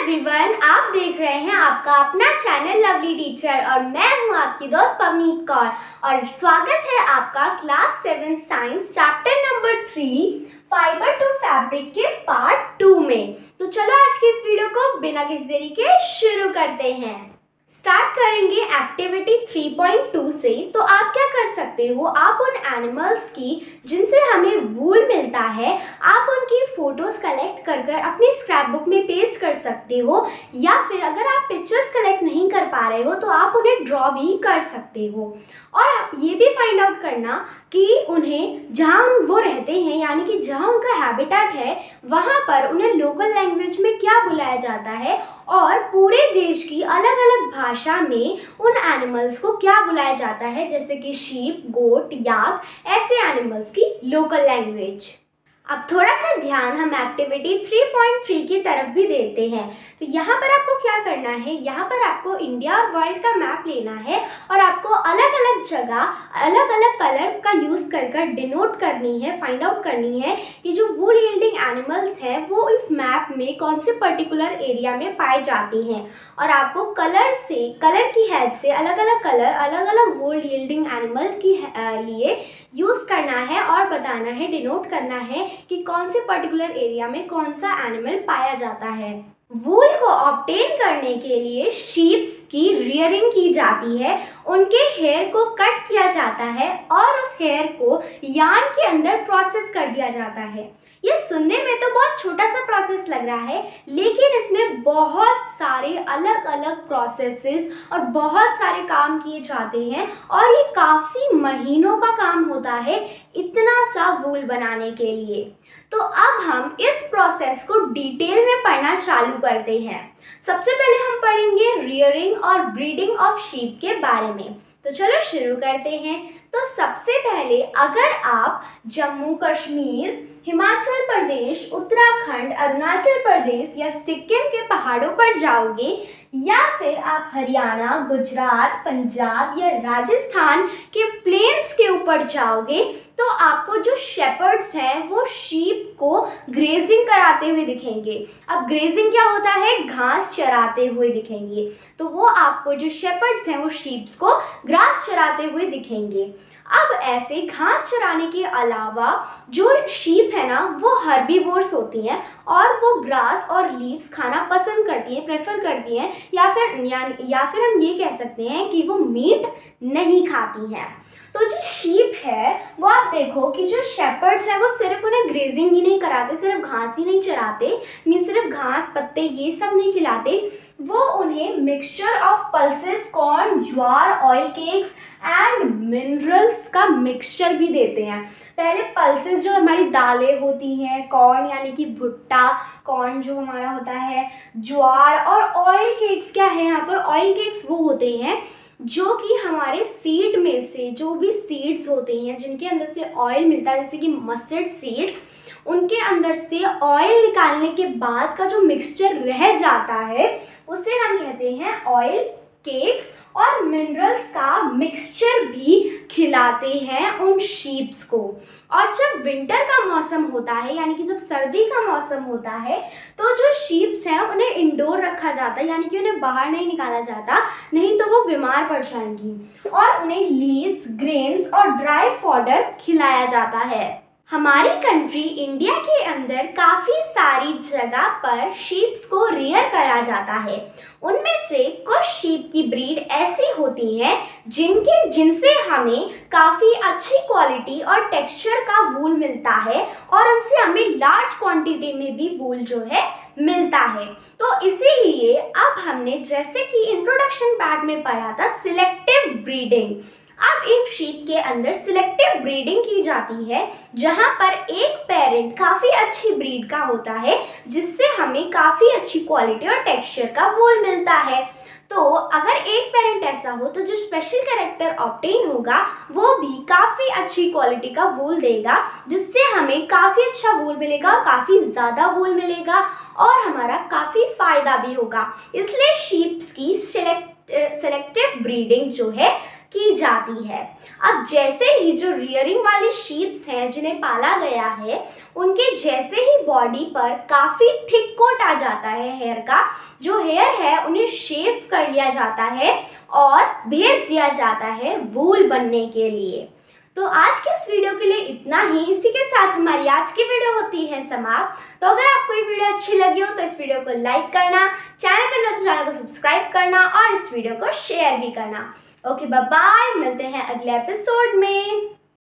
Everyone आप देख रहे हैं आपका अपना चैनल लवली टीचर और मैं हूँ आपकी दोस्त पवनीत कौर और स्वागत है आपका class seven science chapter number three fibre to fabric के पार्ट टू में। तो चलो आज के इस वीडियो को बिना किसी देरी के शुरू करते हैं। स्टार्ट करेंगे एक्टिविटी 3.2 से। तो आप क्या कर सकते हो, आप उन एनिमल्स की जिनसे हमें वूल मिलता है, आप उनकी फ़ोटोज़ कलेक्ट कर कर अपनी स्क्रैप बुक में पेस्ट कर सकते हो, या फिर अगर आप पिक्चर्स कलेक्ट नहीं कर पा रहे हो तो आप उन्हें ड्रॉ भी कर सकते हो। और आप ये भी फाइंड आउट करना कि उन्हें जहाँ वो रहते हैं, यानी कि जहाँ उनका हैबिटेट है, वहाँ पर उन्हें लोकल लैंग्वेज में क्या बुलाया जाता है और पूरे देश की अलग अलग भाषा में उन एनिमल्स को क्या बुलाया जाता है? जैसे कि शीप गोट याक ऐसे एनिमल्स की लोकल लैंग्वेज अब थोड़ा सा ध्यान हम एक्टिविटी 3.3 की तरफ़ भी देते हैं। तो यहाँ पर आपको क्या करना है? यहाँ पर आपको इंडिया और वर्ल्ड का मैप लेना है और आपको अलग अलग जगह अलग अलग कलर का यूज़ कर कर डिनोट करनी है फाइंड आउट करनी है कि जो वूल यील्डिंग एनिमल्स है, वो इस मैप में कौन से पर्टिकुलर एरिया में पाए जाते हैं। और आपको कलर से कलर की हेल्प से अलग अलग कलर अलग अलग वूल यील्डिंग एनिमल की लिए यूज़ करना है और बताना है डिनोट करना है कि कौन से पर्टिकुलर एरिया में कौन सा एनिमल पाया जाता है। वूल को ऑप्टेन करने के लिए शीप्स की रियरिंग की जाती है, उनके हेयर को कट किया जाता है और उस हेयर को यान के अंदर प्रोसेस कर दिया जाता है। ये सुनने में तो बहुत छोटा सा प्रोसेस लग रहा है, लेकिन इसमें बहुत सारे अलग अलग प्रोसेसेस और बहुत सारे काम किए जाते हैं और ये काफ़ी महीनों का काम होता है इतना सा वूल बनाने के लिए। तो अब हम इस प्रोसेस को डिटेल में पढ़ना चालू करते हैं। सबसे पहले हम पढ़ेंगे रियरिंग और ब्रीडिंग ऑफ़ शीप के बारे में। तो चलो शुरू करते हैं। तो सबसे पहले अगर आप जम्मू कश्मीर हिमाचल प्रदेश, उत्तराखंड, अरुणाचल प्रदेश या सिक्किम के पहाड़ों पर जाओगे या फिर आप हरियाणा, गुजरात, पंजाब या राजस्थान के प्लेन्स के ऊपर जाओगे तो आपको जो शेपर्ड्स हैं, वो शीप को ग्रेजिंग कराते हुए दिखेंगे। अब ग्रेजिंग क्या होता है? घास चराते हुए दिखेंगे। तो वो आपको जो शेपर्ड्स हैं, वो शीप्स को ग्रास चराते हुए दिखेंगे। अब ऐसे घास चराने के अलावा जो शीप है ना वो हर्बीवोर्स होती हैं और वो ग्रास और लीव्स खाना पसंद करती हैं प्रेफर करती हैं या फिर या, या फिर हम ये कह सकते हैं कि वो मीट नहीं खाती हैं। तो जो शीप है वो आप देखो कि जो शेपर्ड्स हैं वो सिर्फ़ उन्हें ग्रेजिंग ही नहीं कराते सिर्फ़ घास ही नहीं चराते मीन सिर्फ़ घास पत्ते ये सब नहीं खिलाते वो उन्हें mixture of pulses corn jowar oil cakes and minerals का मिक्सचर भी देते हैं। पहले पल्सेस जो हमारी दालें होती हैं कॉर्न यानी कि भुट्टा कॉर्न जो हमारा होता है, ज्वार और ऑयल केक्स क्या है यहाँ पर? ऑयल केक्स वो होते हैं जो कि हमारे सीड में से, जो भी सीड्स होते हैं, जिनके अंदर से ऑयल मिलता है, जैसे कि मस्टर्ड सीड्स उनके अंदर से ऑयल निकालने के बाद का जो मिक्सचर रह जाता है उसे हम कहते हैं ऑयल केक्स और मिनरल्स का मिक्सचर भी खिलाते हैं उन शीप्स को। और जब विंटर का मौसम होता है, यानी कि जब सर्दी का मौसम होता है तो जो शीप्स हैं, उन्हें इंडोर रखा जाता है, यानी कि उन्हें बाहर नहीं निकाला जाता, नहीं तो वो बीमार पड़ जाएँगी। और उन्हें लीव्स ग्रेन्स और ड्राई फॉडर खिलाया जाता है। हमारी कंट्री इंडिया के अंदर काफ़ी सारी जगह पर शीप्स को रेयर करा जाता है। उनमें से कुछ शीप की ब्रीड ऐसी होती है जिनके, जिनसे हमें काफ़ी अच्छी क्वालिटी और टेक्सचर का वूल मिलता है और उनसे हमें लार्ज क्वांटिटी में भी वूल जो है मिलता है। तो इसीलिए अब हमने जैसे कि इंट्रोडक्शन पार्ट में पढ़ा था सिलेक्टिव ब्रीडिंग अब इन शीप के अंदर सिलेक्टिव ब्रीडिंग की जाती है, जहाँ पर एक पेरेंट काफ़ी अच्छी ब्रीड का होता है, जिससे हमें काफ़ी अच्छी क्वालिटी और टेक्सचर का वूल मिलता है। तो अगर एक पेरेंट ऐसा हो तो जो स्पेशल कैरेक्टर ऑप्टेन होगा, वो भी काफ़ी अच्छी क्वालिटी का वूल देगा, जिससे हमें काफ़ी अच्छा वूल मिलेगा, काफ़ी ज़्यादा वूल मिलेगा, और हमारा काफ़ी फ़ायदा भी होगा। इसलिए शीप्स की सिलेक्ट सिलेक्टिव ब्रीडिंग जो है की जाती है। अब जैसे ही जो रियरिंग वाली शीप्स हैं, जिन्हें पाला गया है, उनके जैसे ही बॉडी पर काफ़ी थिक कोट आ जाता है हेयर का, जो हेयर है, उन्हें शेव कर लिया जाता है और भेज दिया जाता है वूल बनने के लिए। तो आज के इस वीडियो के लिए इतना ही। इसी के साथ हमारी आज की वीडियो होती है समाप्त। तो अगर आपको ये वीडियो अच्छी लगी हो तो इस वीडियो को लाइक करना चैनल पर नए तो चैनल को सब्सक्राइब करना और इस वीडियो को शेयर भी करना। ओके बाय बाय मिलते हैं अगले एपिसोड में.